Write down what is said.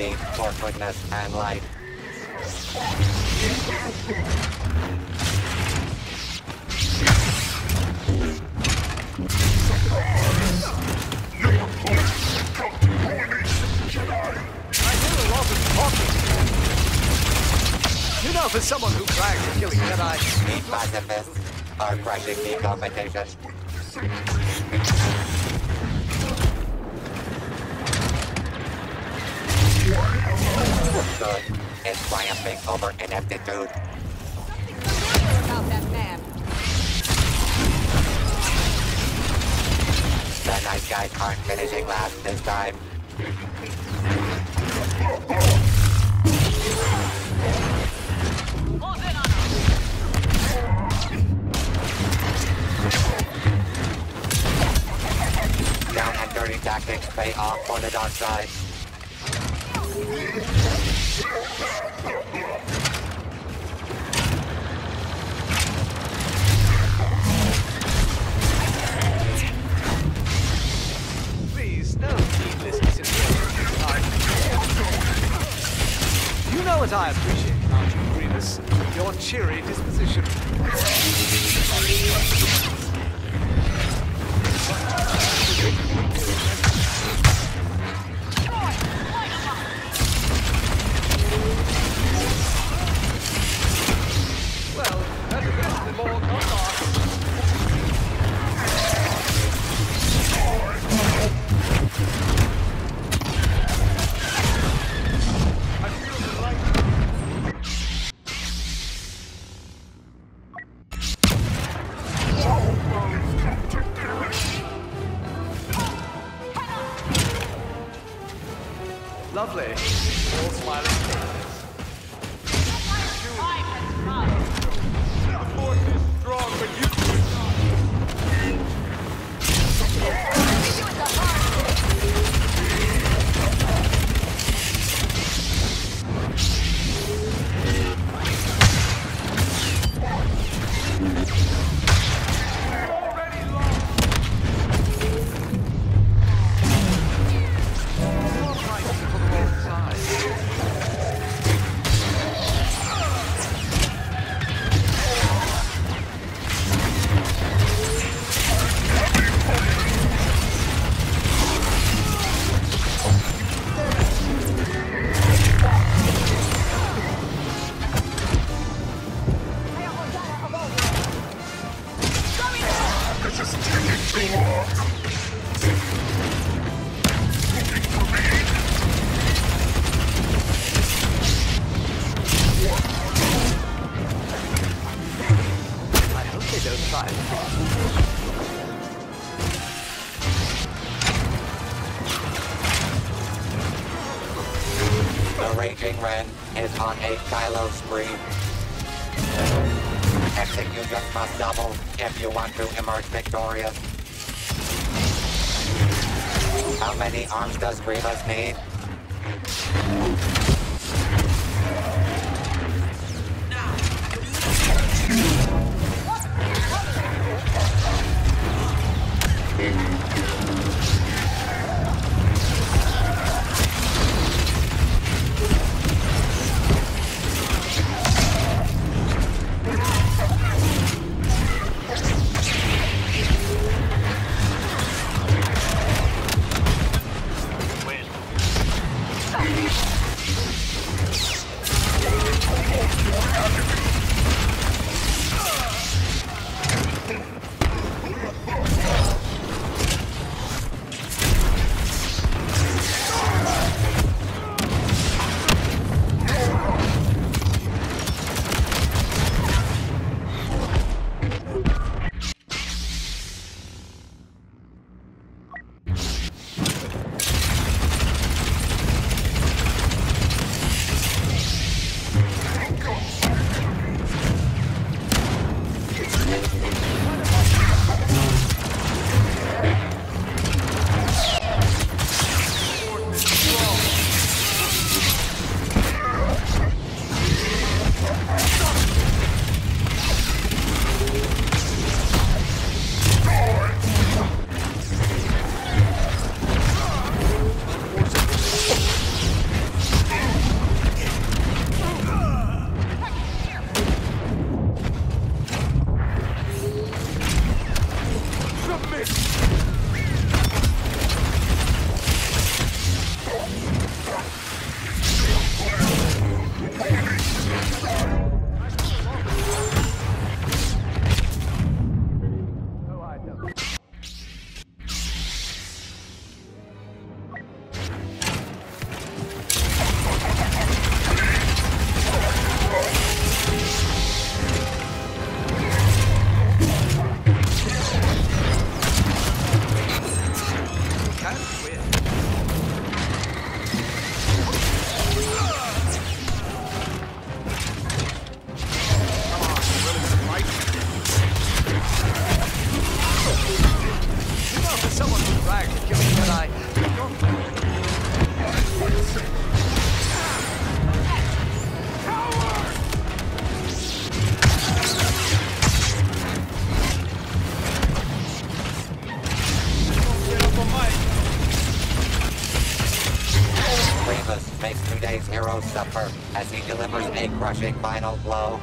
League for goodness and light. I hear a lot of talking. You know, for someone who brags of killing Jedi, Meet pacifists are the competition. Good is triumphing over ineptitude. about that man. The nice guys aren't finishing last this time. Down and dirty tactics pay off for the dark side. What I You know as I appreciate you? Your cheery disposition. joder. Raging Ren is on a Kylo spree. Execution must double if you want to emerge victorious. How many arms does Grievous need? Fire! makes today's hero suffer as he delivers a crushing final blow.